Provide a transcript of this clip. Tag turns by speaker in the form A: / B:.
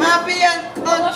A: happy and conscious.